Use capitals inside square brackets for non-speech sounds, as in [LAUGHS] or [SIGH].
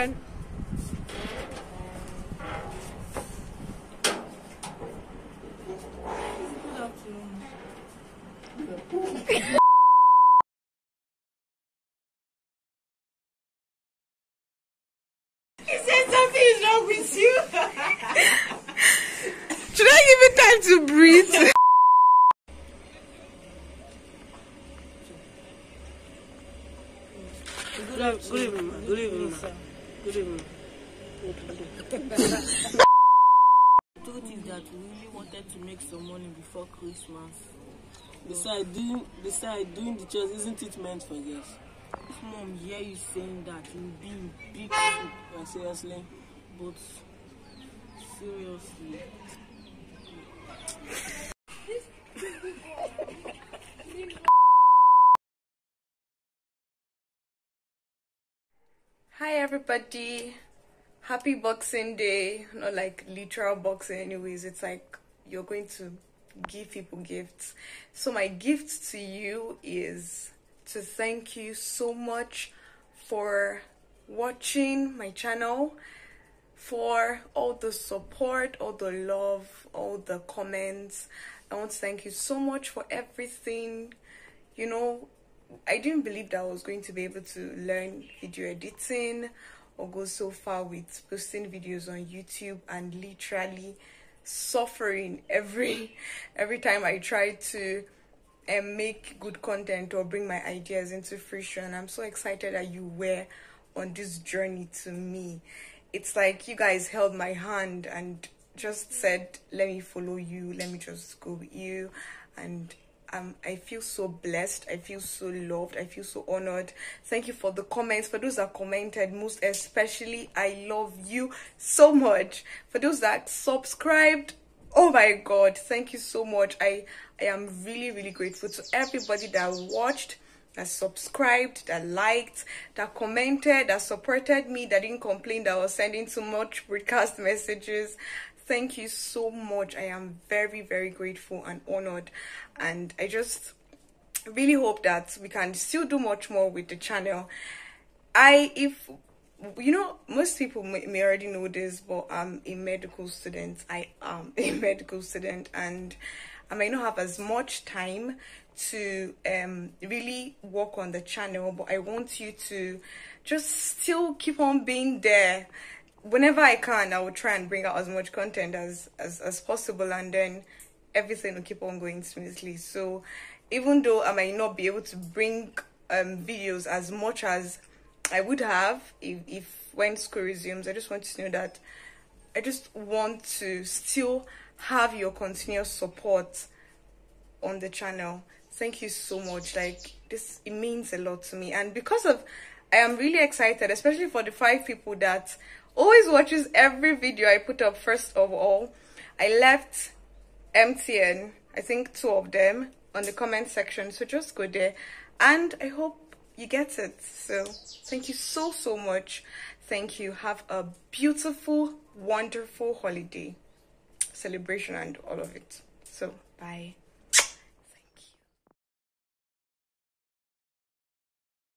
He said something is wrong with you. [LAUGHS] Should I give you time to breathe? [LAUGHS] Good, good evening. Good evening. Good evening. Truth is that we really wanted to make some money before Christmas. Besides doing, besides doing the chores, isn't it meant for girls? If mom hear you saying that, you'll be in big trouble. Yeah, seriously. But seriously, Hi everybody. Happy Boxing Day. Not like literal boxing anyways. It's like you're going to give people gifts. So my gift to you is to thank you so much for watching my channel for all the support, all the love, all the comments. I want to thank you so much for everything. You know, I didn't believe that I was going to be able to learn video editing or go so far with posting videos on YouTube and literally suffering every every time I try to um, make good content or bring my ideas into fruition. I'm so excited that you were on this journey to me. It's like you guys held my hand and just said, "Let me follow you. Let me just go with you," and um, I feel so blessed. I feel so loved. I feel so honored. Thank you for the comments. For those that commented, most especially, I love you so much. For those that subscribed, oh my god, thank you so much. I I am really really grateful to everybody that watched. That subscribed, that liked, that commented, that supported me, that didn't complain that I was sending too much broadcast [LAUGHS] messages thank you so much. I am very very grateful and honored. And i just really hope that we can still do much more with the channel. I if you know most people may, already know this but i'm a medical student. I am [LAUGHS] a medical student and i may not have as much time to um really work on the channel but i want you to just still keep on being there whenever I can, I will try and bring out as much content as, as, as possible and then everything will keep on going smoothly. So even though I might not be able to bring um, videos as much as I would have if, if when school resumes, I just want to know that I just want to still have your continuous support on the channel. Thank you so much. Like this, it means a lot to me. And because of, I am really excited, especially for the five people that always watches every video I put up first of all. I left MTN, I think two of them, on the comment section. So just go there. And I hope you get it. So thank you so, so much. Thank you. Have a beautiful, wonderful holiday celebration and all of it. So bye.